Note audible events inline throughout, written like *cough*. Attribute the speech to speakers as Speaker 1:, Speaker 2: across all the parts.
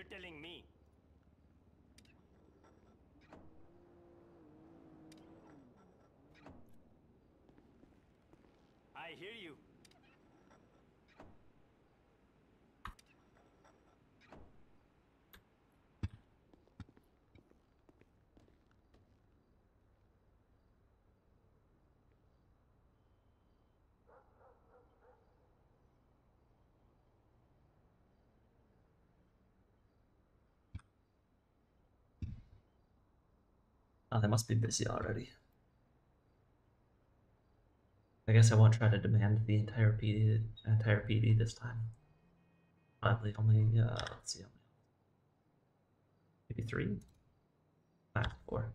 Speaker 1: You're telling me. I hear you.
Speaker 2: Oh, they must be busy already. I guess I won't try to demand the entire PD, entire PD this time. Probably only, uh, let's see, maybe three, max four.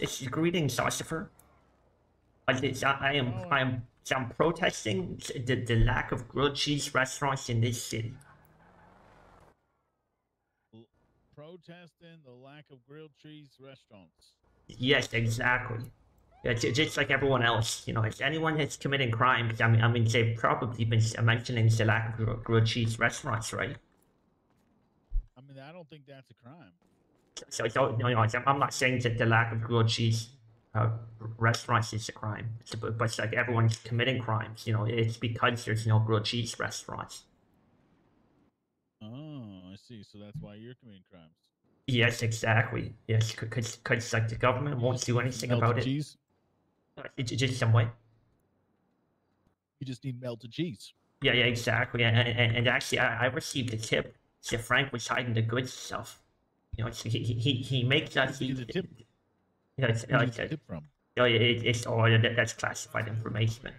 Speaker 2: It's greetings, Ossifer. But it's, I, I am I am I'm protesting the, the lack of grilled cheese restaurants in this city.
Speaker 3: Protesting the lack of grilled cheese restaurants.
Speaker 2: Yes, exactly. It's just like everyone else, you know. If anyone has committed crimes, I mean, I mean, they've probably been mentioning the lack of grilled cheese restaurants, right?
Speaker 3: I mean, I don't think that's a crime.
Speaker 2: So, so no, no, I'm- I'm not saying that the lack of grilled cheese uh, restaurants is a crime, It's- but, it's like everyone's committing crimes. You know, it's because there's no grilled cheese restaurants.
Speaker 3: Oh, I see. So that's why you're committing crimes.
Speaker 2: Yes, exactly. Yes, because like the government won't do anything
Speaker 3: Melted
Speaker 2: about it.
Speaker 3: cheese.
Speaker 2: It's just some way.
Speaker 3: You just need melted cheese.
Speaker 2: Yeah, yeah, exactly. And, and, and actually, I, I received a tip that Frank was hiding the good stuff. You know, he, he, he makes us. He,
Speaker 3: tip?
Speaker 2: you know, it's,
Speaker 3: you
Speaker 2: it's,
Speaker 3: get tip from?
Speaker 2: oh, yeah, it, it's oh, that, that's classified information.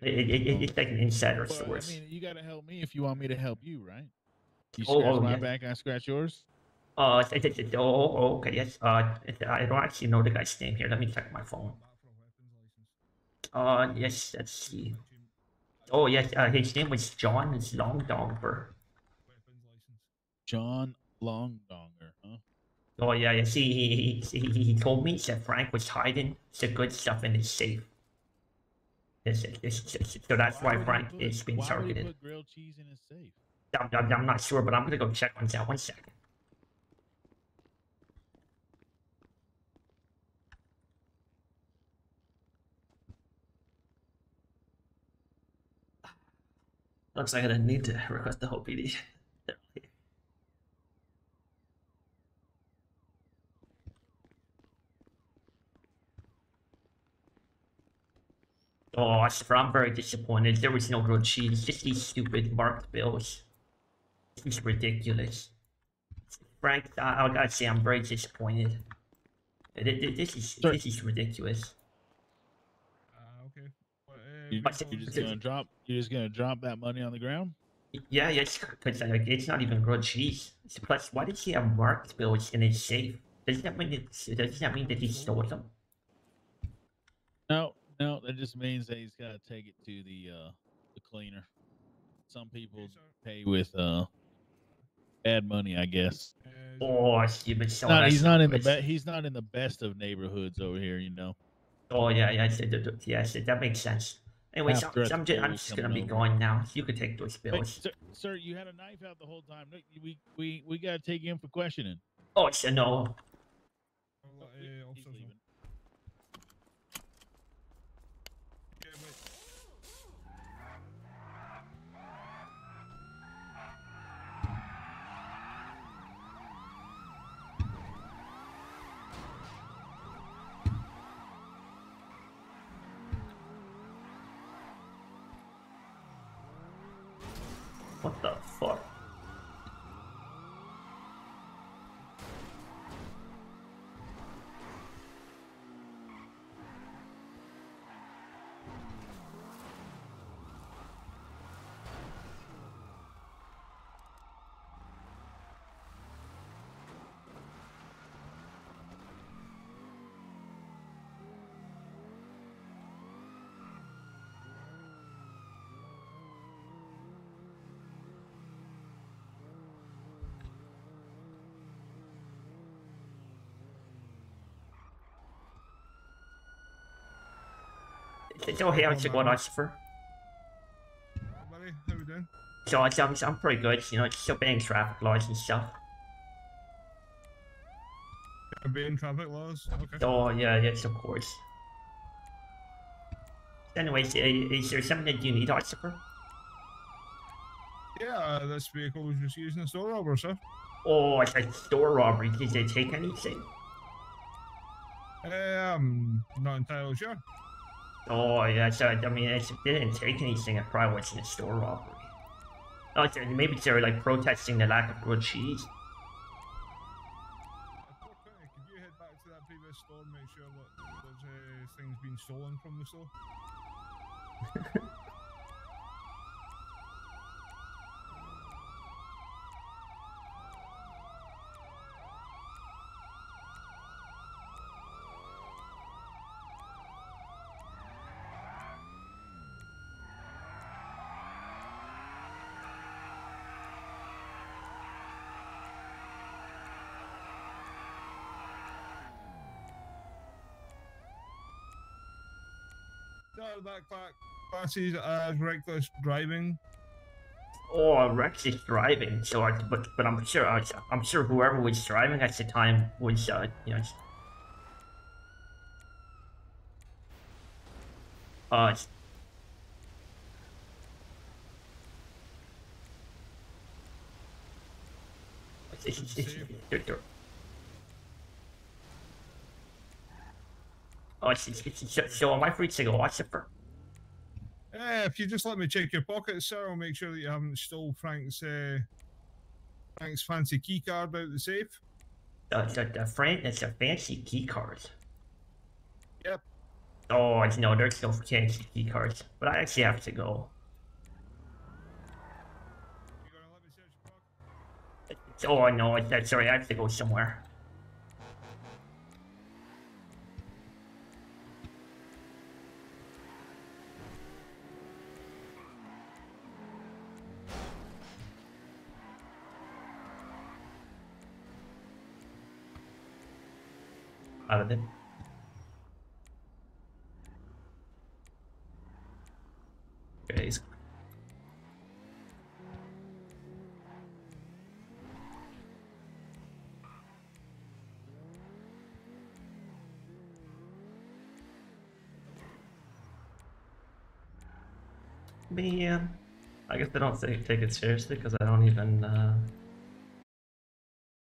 Speaker 2: It, it, it, it's like an insider
Speaker 3: I
Speaker 2: source.
Speaker 3: mean, you gotta help me if you want me to help you, right? You
Speaker 2: Oh,
Speaker 3: scratch
Speaker 2: oh,
Speaker 3: my
Speaker 2: yeah.
Speaker 3: back, I scratch yours.
Speaker 2: Uh, oh, oh, okay, yes. Uh, I don't actually know the guy's name here. Let me check my phone. Uh, yes, let's see. Oh, yes, uh, his name was John Longdongbur.
Speaker 3: John Longdonger, huh?
Speaker 2: Oh yeah, you See, he, he, he, he told me that Frank was hiding the good stuff in his safe. So that's why,
Speaker 3: he
Speaker 2: Frank
Speaker 3: put-
Speaker 2: is being
Speaker 3: why would he
Speaker 2: targeted.
Speaker 3: put grilled cheese in his safe?
Speaker 2: I'm, I'm, I'm not sure, but I'm gonna go check on that. One second. Looks like I need to request the whole PD. Oh, I'm very disappointed. There was no grilled cheese. Just these stupid marked bills. This is ridiculous. Frank, I, I gotta say, I'm very disappointed. Th- th- This is
Speaker 3: Sir.
Speaker 2: this is ridiculous.
Speaker 4: Uh, okay. Well,
Speaker 3: You,
Speaker 2: But
Speaker 3: you're just gonna drop. You're just gonna drop that money on the ground.
Speaker 2: Yeah, yes, because like, it's not even grilled cheese. Plus, why does he have marked bills in his safe? Does that mean it, does that mean that he stole them?
Speaker 3: No, no, that just means that he's got to take it to the uh the cleaner. Some people
Speaker 4: sir.
Speaker 3: pay with uh bad money, I guess.
Speaker 4: uh,
Speaker 2: Oh, I see, but so
Speaker 3: Not, he's not in the
Speaker 2: it's-
Speaker 3: be- he's not in the best of neighborhoods over here, you know.
Speaker 2: Oh yeah, yeah, it's- it- it- yes, that makes sense. Anyways,
Speaker 3: After
Speaker 2: I'm, I'm, just, I'm just gonna be
Speaker 3: over.
Speaker 2: going now. You could take those
Speaker 3: Wait,
Speaker 2: bills.
Speaker 3: sir, sir, you had a knife out the whole time. We we we got to take you in for questioning.
Speaker 2: Oh, it's a no.
Speaker 4: well,
Speaker 3: Oh,
Speaker 4: uh,
Speaker 3: he-
Speaker 4: I'm
Speaker 3: he's
Speaker 4: so sorry.
Speaker 3: leaving.
Speaker 4: Yeah, wait.
Speaker 2: What the fuck? So hey, how's it going, Lucifer?
Speaker 4: Buddy, how we doing?
Speaker 2: So it's, I'm, I'm pretty good, you know, just obeying traffic laws and stuff.
Speaker 4: Obeying traffic laws. Okay.
Speaker 2: Oh, yeah, yes, of course. Anyways, is there something that you need, Lucifer?
Speaker 4: Yeah, uh, this vehicle was just using a store robber, sir.
Speaker 2: Oh, it's a store robbery. Did they take anything?
Speaker 4: I'm not entirely sure.
Speaker 2: Oh, yeah, so, I mean, if they didn't take anything, it probably wasn't a store robbery. Oh, so maybe they're like protesting the lack of good cheese.
Speaker 4: Uh, 420, could you head back to that previous store and make sure that there's uh, things being stolen from the store? *laughs* No, that cla- classes as reckless driving.
Speaker 2: Oh, Rex is driving, so I, but but I'm sure I, I'm sure whoever was driving at the time was uh, you know. Uh, it's, it's, it's, they're- they're- Oh, it's, it's, it's, so, so am I free to go, for?
Speaker 4: Eh, if you just let me check your pockets, sir, I'll make sure that you haven't stole Frank's uh, Frank's fancy key card out of the safe.
Speaker 2: The, the, the Frank, it's a fancy key card.
Speaker 4: Yep.
Speaker 2: Oh, I no, there's no fancy key cards. But I actually have to go.
Speaker 4: You gonna let me your pocket?
Speaker 2: Oh, no, I, sorry, I have to go somewhere. Okay, he's Man, I guess they don't take it seriously because I don't even uh,